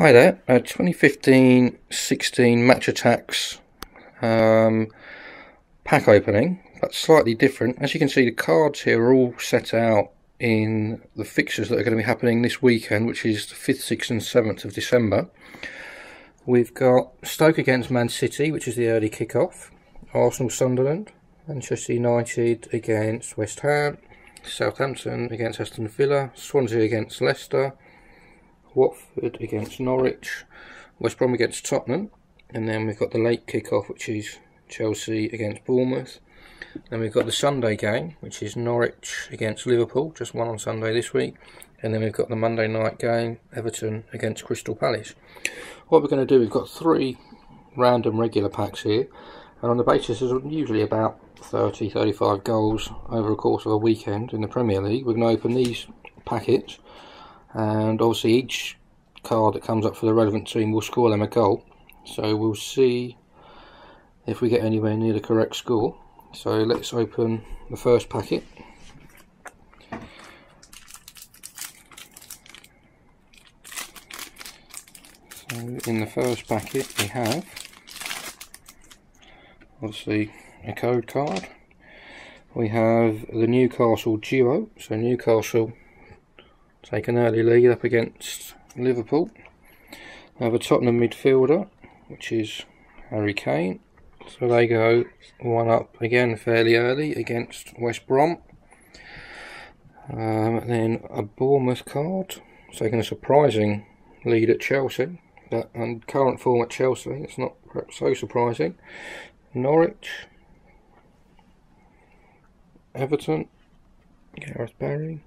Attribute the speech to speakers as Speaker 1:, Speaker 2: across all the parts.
Speaker 1: Hi there, uh, 2015-16 Match Attax um, pack opening, but slightly different. As you can see, the cards here are all set out in the fixtures that are going to be happening this weekend, which is the 5th, 6th and 7th of December. We've got Stoke against Man City, which is the early kick-off. Arsenal Sunderland, Manchester United against West Ham, Southampton against Aston Villa, Swansea against Leicester, Watford against Norwich, West Brom against Tottenham, and then we've got the late kick-off, which is Chelsea against Bournemouth. Then we've got the Sunday game, which is Norwich against Liverpool, just one on Sunday this week. And then we've got the Monday night game, Everton against Crystal Palace. What we're going to do, we've got three random regular packs here, and on the basis of usually about 30 35 goals over a course of a weekend in the Premier League, we're going to open these packets and obviously each card that comes up for the relevant team will score them a goal. So we'll see if we get anywhere near the correct score. So let's open the first packet. So in the first packet we have obviously a code card. We have the Newcastle duo. So Newcastle Take an early lead up against Liverpool. We have a Tottenham midfielder, which is Harry Kane. So they go one up again fairly early against West Brom. Um, then a Bournemouth card, taking a surprising lead at Chelsea. But on current form at Chelsea, it's not so surprising. Norwich, Everton, Gareth Barry,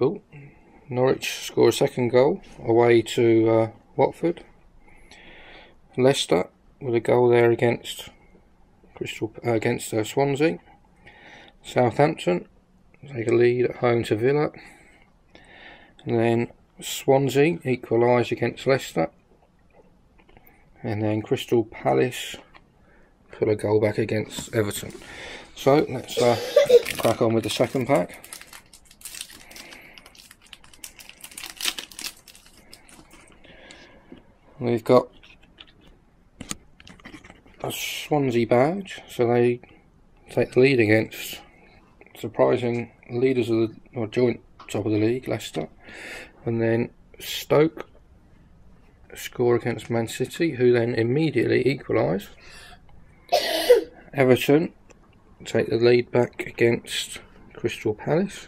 Speaker 1: Oh, Norwich score a second goal away to uh, Watford. Leicester with a goal there against Crystal uh, against uh, Swansea. Southampton take a lead at home to Villa. And then Swansea equalise against Leicester. And then Crystal Palace put a goal back against Everton. So let's uh, crack on with the second pack. We've got a Swansea badge, so they take the lead against surprising leaders of the or joint top of the league, Leicester, and then Stoke score against Man City, who then immediately equalise. Everton take the lead back against Crystal Palace.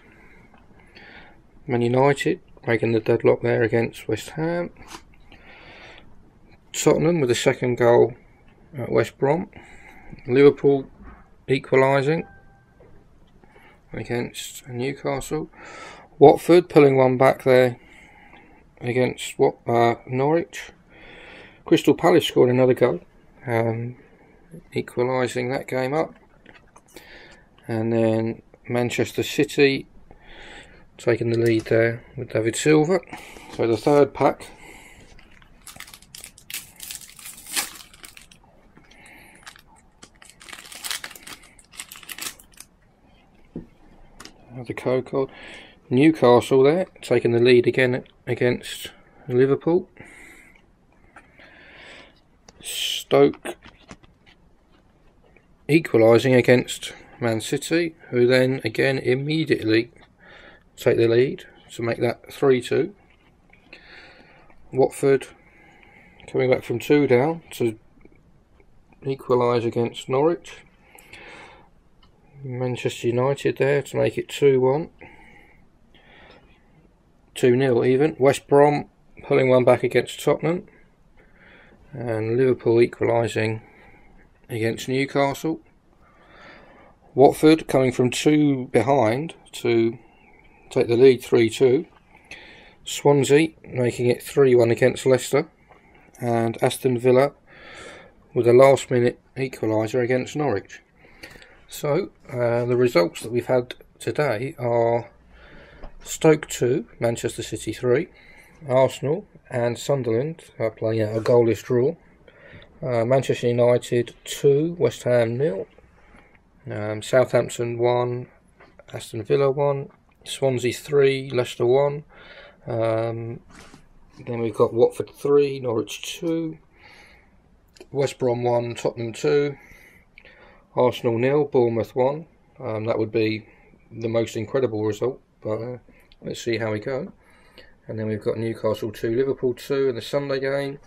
Speaker 1: Man United breaking the deadlock there against West Ham. Tottenham with the second goal at West Brom. Liverpool equalising against Newcastle. Watford pulling one back there against what uh, Norwich. Crystal Palace scored another goal, um, equalising that game up. And then Manchester City taking the lead there with David Silva. So the third pack the code card. Newcastle there, taking the lead again against Liverpool. Stoke equalising against Man City, who then again immediately take the lead to make that 3 2. Watford coming back from 2 down to equalise against Norwich. Manchester United there to make it 2-1. 2-0 even. West Brom pulling one back against Tottenham. And Liverpool equalising against Newcastle. Watford coming from two behind to take the lead 3-2. Swansea making it 3-1 against Leicester. And Aston Villa with a last minute equaliser against Norwich. So, uh, the results that we've had today are Stoke 2, Manchester City 3, Arsenal and Sunderland are playing a goalless draw. Uh, Manchester United 2, West Ham 0, um, Southampton 1, Aston Villa 1, Swansea 3, Leicester 1, um, Then we've got Watford 3, Norwich 2, West Brom 1, Tottenham 2, Arsenal nil, Bournemouth 1. Um, that would be the most incredible result, but uh, let's see how we go. And then we've got Newcastle 2, Liverpool 2 in the Sunday game,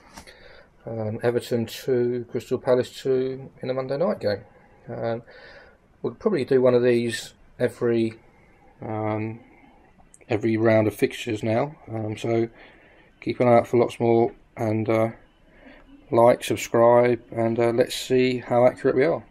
Speaker 1: um, Everton 2, Crystal Palace 2 in the Monday night game. Um, we'll probably do one of these every um, every round of fixtures now. Um, so keep an eye out for lots more and uh, like, subscribe, and uh, let's see how accurate we are.